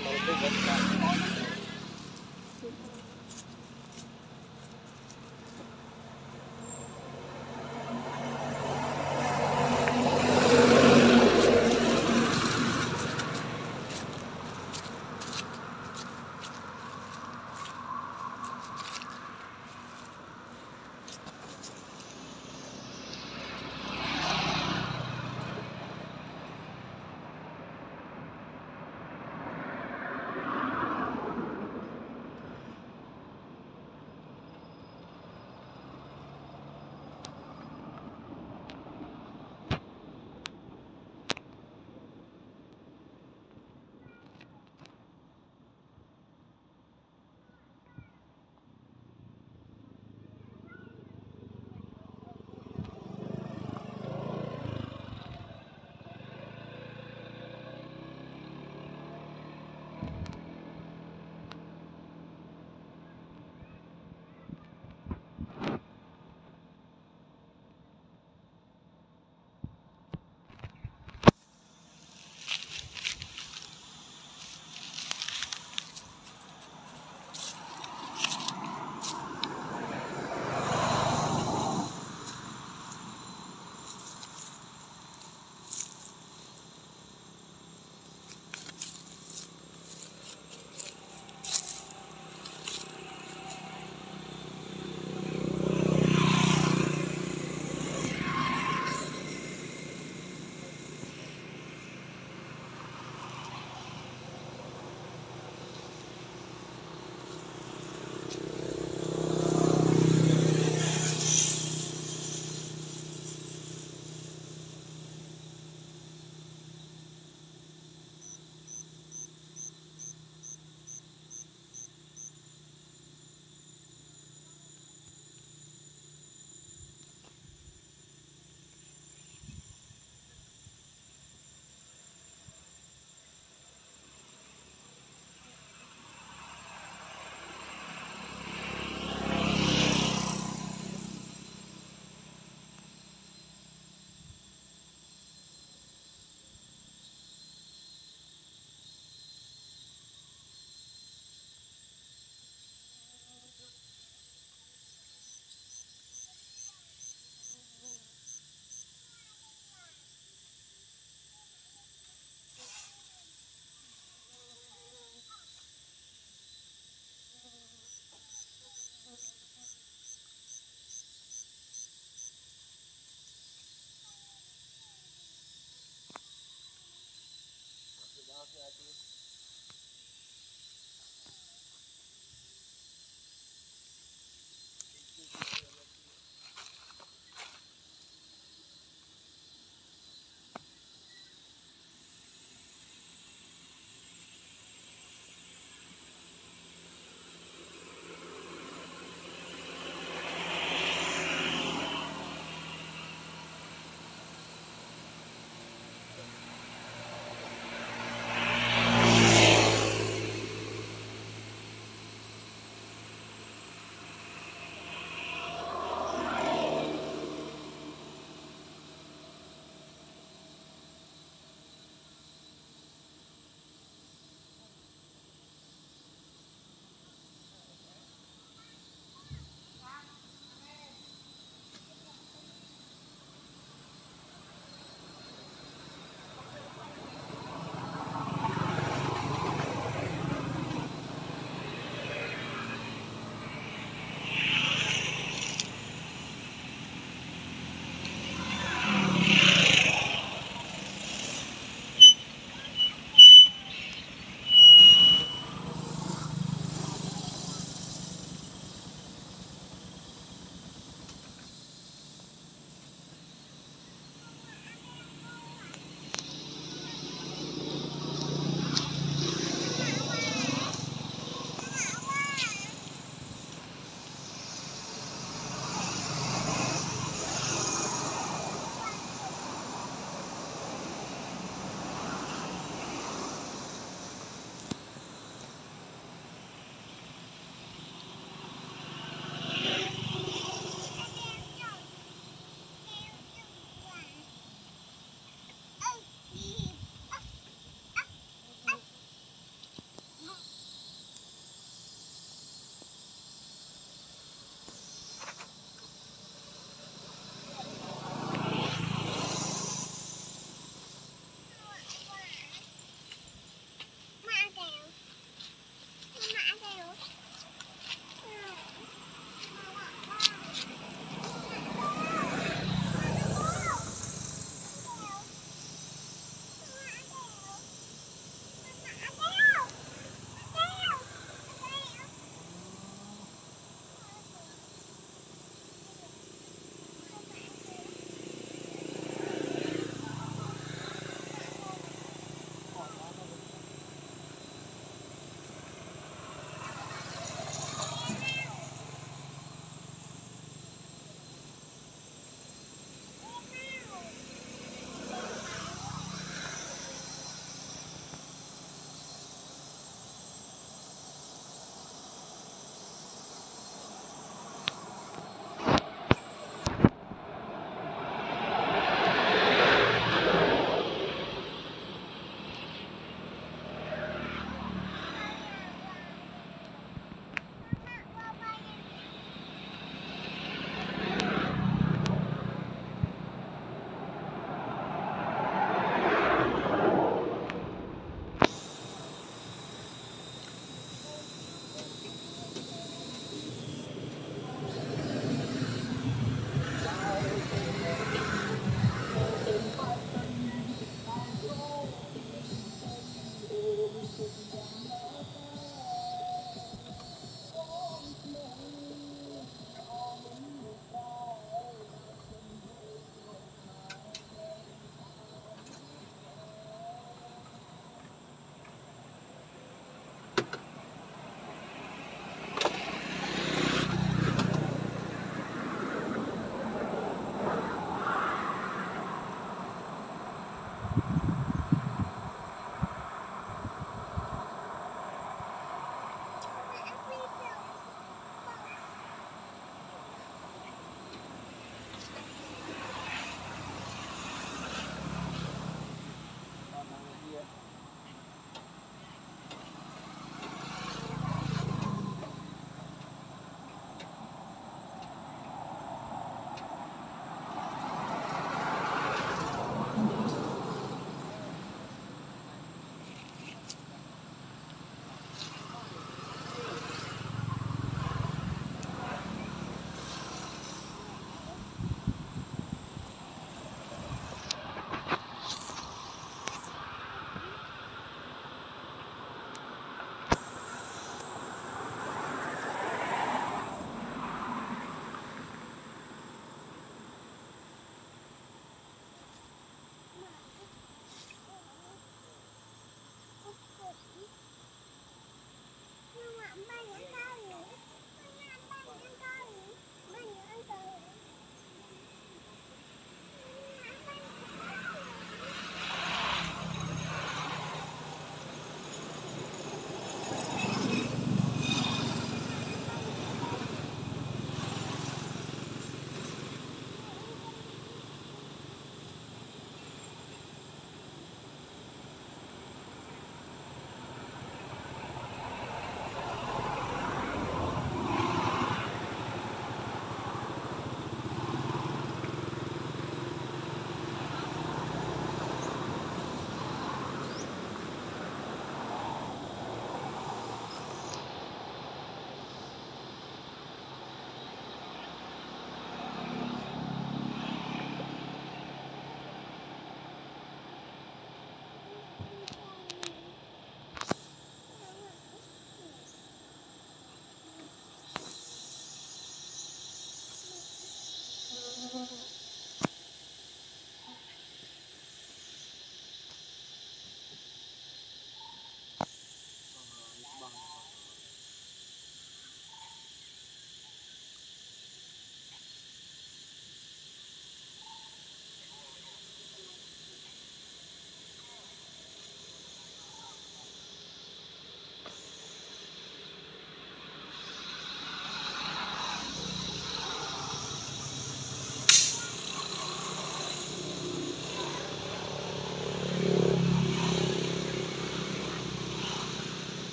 time.